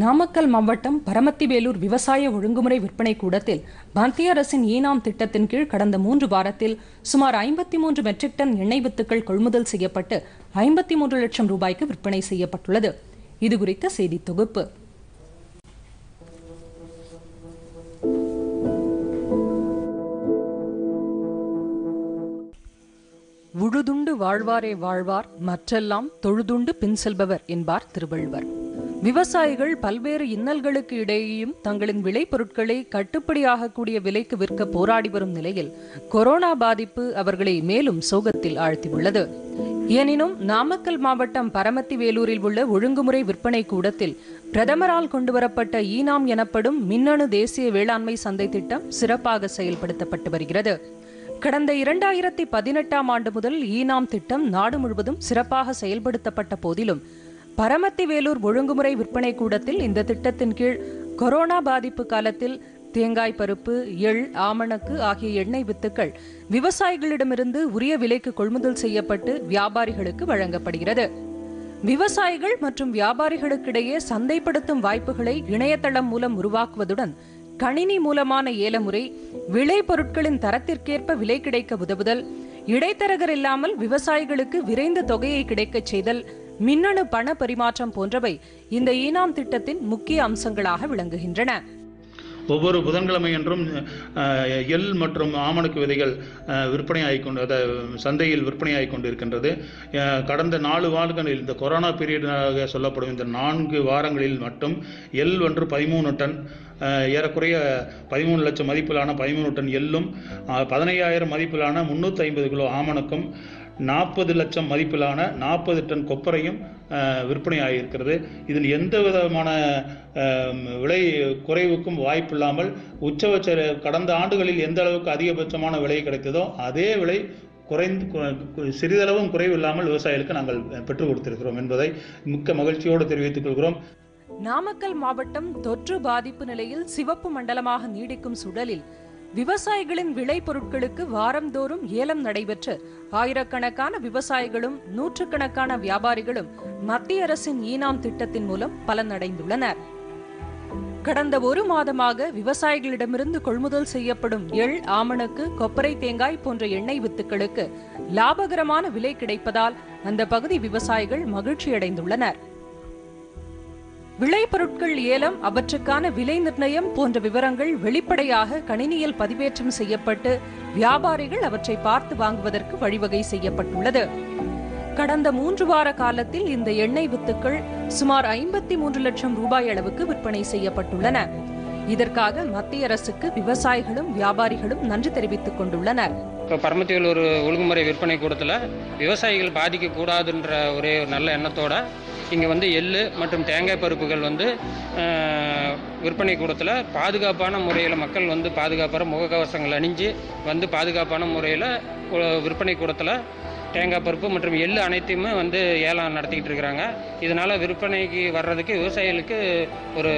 நாமக்கல் மாவட்டம் பரமத்திவேலூர் விவசாய ஒழுங்குமுறை விற்பனை கூடத்தில் மத்திய அரசின் ஈனாம் திட்டத்தின் கீழ் கடந்த மூன்று வாரத்தில் சுமார் ஐம்பத்தி மூன்று மெட்ரிக் டன் எண்ணெய் வித்துக்கள் கொள்முதல் செய்யப்பட்டு ஐம்பத்தி மூன்று லட்சம் ரூபாய்க்கு விற்பனை செய்யப்பட்டுள்ளது. இதுகுறித்த செய்தி தொகுப்பு. உழுதுண்டு வாழ்வாரே வாழ்வார் மற்றெல்லாம் தொழுதுண்டு பின் செல்பவர் என்பார் திருவள்ளுவர். விவசாயிகள் பல்வேறு இன்னல்களுக்கு இடையேயும் தங்களின் விளைபொருட்களை கட்டுப்படியாகக்கூடிய விலைக்கு விற்க போராடி வரும் நிலையில் கொரோனா பாதிப்பு அவர்களை மேலும் சோகத்தில் ஆழ்த்தியுள்ளது. எனினும் நாமக்கல் மாவட்டம் பரமத்தி வேலூரில் உள்ள ஒழுங்குமுறை விற்பனை கூடத்தில் பிரதமரால் கொண்டுவரப்பட்ட ஈனாம் எனப்படும் மின்னணு தேசிய வேளாண்மை சந்தை திட்டம் சிறப்பாக செயல்படுத்தப்பட்டு வருகிறது. கடந்த இரண்டாயிரத்தி பதினெட்டாம் ஆண்டு முதல் ஈனாம் திட்டம் நாடு முழுவதும் சிறப்பாக செயல்படுத்தப்பட்ட போதிலும் பரமத்திவேலூர் ஒழுங்குமுறை விற்பனை கூடத்தில் இந்த திட்டத்தின் கீழ் கொரோனா பாதிப்பு காலத்தில் தேங்காய் பருப்பு எள் ஆமணக்கு ஆகிய எண்ணெய் வித்துக்கள் விவசாயிகளிடமிருந்து உரிய விலைக்கு கொள்முதல் செய்யப்பட்டு வியாபாரிகளுக்கு வழங்கப்படுகிறது. விவசாயிகள் மற்றும் வியாபாரிகளுக்கிடையே சந்தைப்படுத்தும் வாய்ப்புகளை இணையதளம் மூலம் உருவாக்குவதுடன் கணினி மூலமான ஏலமுறை விளை பொருட்களின் தரத்திற்கேற்ப விலை கிடைக்க உதவுதல் இடைத்தரகர் இல்லாமல் விவசாயிகளுக்கு விரைந்து தொகையை கிடைக்கச் செய்தல் மின்னணு பண பரிமாற்றம் போன்றவை இந்த ஈனாம் திட்டத்தின் முக்கிய அம்சங்களாக விளங்குகின்றன. ஒவ்வொரு புதன்கிழமை என்றும் எள் மற்றும் ஆமணக்கு விதைகள் விற்பனையாகி கொண்டு அதை சந்தையில் விற்பனையாகி கொண்டிருக்கின்றது. கடந்த நாலு வாரங்களில் இந்த கொரோனா பீரியடாக சொல்லப்படும் இந்த நான்கு வாரங்களில் மட்டும் எள் ஒன்று பதிமூணு டன் ஏறக்குறைய பதிமூணு லட்சம் மதிப்பிலான பதிமூணு டன் எள்ளும் பதினையாயிரம் மதிப்பிலான முந்நூற்றி ஐம்பது கிலோ ஆமணக்கும் நாற்பது லட்சம் மதிப்பிலான நாற்பது டன் கொப்பரையும் அஹ், விற்பனையாகியிருக்கிறது. இதில் எந்த விதமான விலை குறைவுக்கும் வாய்ப்பில்லாமல் உச்சபட்ச கடந்த ஆண்டுகளில் எந்த அளவுக்கு அதிகபட்சமான விலை கிடைத்ததோ அதே விலை குறைந்து சிறிதளவும் குறைவு சிறிதளவும் குறைவில்லாமல் விவசாயிகளுக்கு நாங்கள் பெற்றுக் கொடுத்திருக்கிறோம் என்பதை மிக்க மகிழ்ச்சியோடு தெரிவித்துக் கொள்கிறோம். நாமக்கல் மாவட்டம் தொற்று பாதிப்பு நிலையில் சிவப்பு மண்டலமாக நீடிக்கும் சுடலில் விவசாயிகளின் விளை பொருட்களுக்கு வாரந்தோறும் ஏலம் நடைபெற்று ஆயிரக்கணக்கான விவசாயிகளும் நூற்றுக்கணக்கான வியாபாரிகளும் மத்திய அரசின் ஈனாம் திட்டத்தின் மூலம் பலனடைந்துள்ளனர். கடந்த ஒரு மாதமாக விவசாயிகளிடமிருந்து கொள்முதல் செய்யப்படும் எள் ஆமணக்கு கொப்பரை தேங்காய் போன்ற எண்ணெய் வித்துக்களுக்கு லாபகரமான விலை கிடைப்பதால் அந்த பகுதி விவசாயிகள் மகிழ்ச்சியடைந்துள்ளனர். விளைபொருட்கள் ஏலம் அவற்றுக்கான விலை நிர்ணயம் போன்ற விவரங்கள் வெளிப்படையாக கணினியில் பதிவேற்றம் செய்யப்பட்டு வியாபாரிகள் அவற்றை பார்த்து வாங்குவதற்கு வழிவகை செய்யப்பட்டுள்ளது. கடந்த மூன்று வார காலத்தில் இந்த எண்ணெய் வித்துக்கள் சுமார் ஐம்பத்தி மூன்று லட்சம் ரூபாய் அளவுக்கு விற்பனை செய்யப்பட்டுள்ளன. இதற்காக மத்திய அரசுக்கு விவசாயிகளும் வியாபாரிகளும் நன்றி தெரிவித்துக் கொண்டுள்ளனர். இப்போ பரமத்தியில் ஒரு ஒழுங்குமுறை விற்பனை கூடத்தில் விவசாயிகள் பாதிக்கக்கூடாதுன்ற ஒரே ஒரு நல்ல எண்ணத்தோட இங்கே வந்து எள் மற்றும் தேங்காய் பருப்புகள் வந்து விற்பனை கூடத்தில் பாதுகாப்பான முறையில் மக்கள் வந்து பாதுகாப்பான முகக்கவசங்கள் அணிஞ்சு வந்து பாதுகாப்பான முறையில் விற்பனை கூடத்தில் தேங்காய் பருப்பு மற்றும் எள் அனைத்தையுமே வந்து ஏலம் நடத்திக்கிட்டு இருக்கிறாங்க இதனால் விற்பனைக்கு வர்றதுக்கு விவசாயிகளுக்கு ஒரு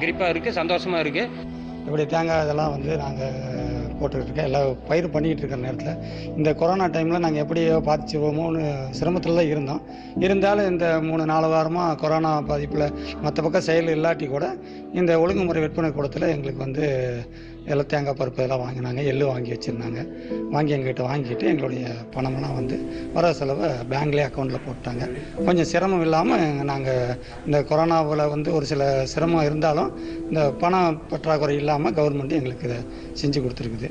கிரிப்பாக இருக்குது சந்தோஷமாக இருக்குது இப்படி தேங்காய் இதெல்லாம் வந்து நாங்கள் போட்டுக்கிட்டு எல்லாம் பயிர் பண்ணிக்கிட்டு இருக்கிற நேரத்தில். இந்த கொரோனா டைமில் நாங்கள் எப்படியோ பாதிச்சிருவோமோன்னு சிரமத்தில் தான் இருந்தோம். இருந்தாலும் இந்த மூணு நாலு வாரமாக கொரோனா பாதிப்பில் மற்ற பக்கம் செயல் இல்லாட்டி கூட இந்த ஒழுங்குமுறை விற்பனை கூடத்தில் எங்களுக்கு வந்து எல்லாம் தேங்காய் பருப்பு இதெல்லாம் வாங்கினாங்க எள்ளு வாங்கி வச்சுருந்தாங்க. வாங்கி எங்ககிட்ட வாங்கிட்டு எங்களுடைய பணமெல்லாம் வந்து வர செலவை பேங்க்லேயே அக்கௌண்ட்டில் போட்டாங்க. கொஞ்சம் சிரமம் இல்லாமல் நாங்கள் இந்த கொரோனாவில் வந்து ஒரு சில சிரமம் இருந்தாலும் இந்த பண பற்றாக்குறை இல்லாமல் கவர்மெண்ட் எங்களுக்கு இதை செஞ்சு கொடுத்துருக்குது.